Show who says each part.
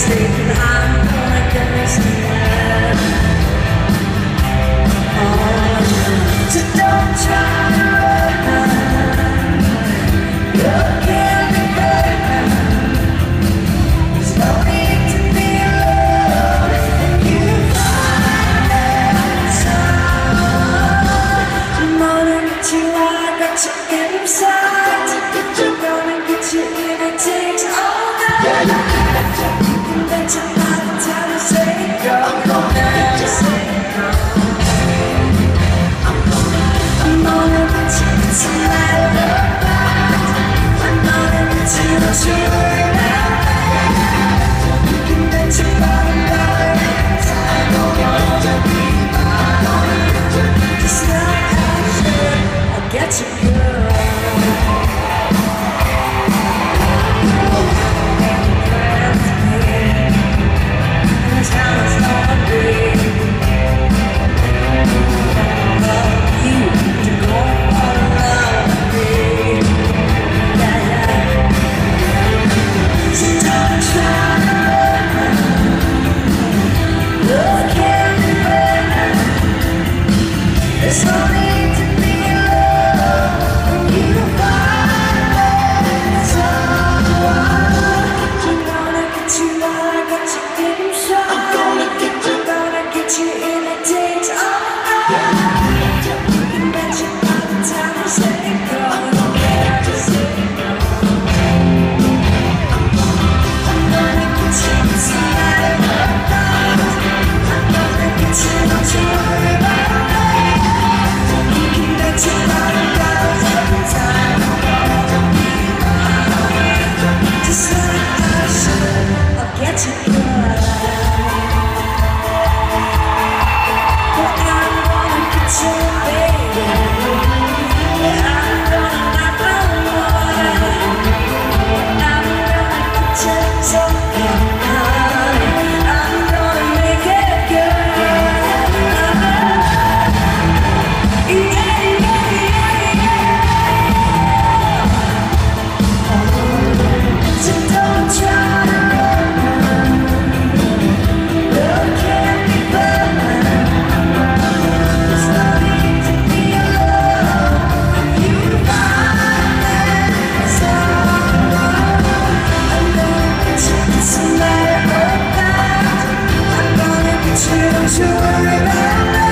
Speaker 1: sleep. 찾아. It's Don't you. worry about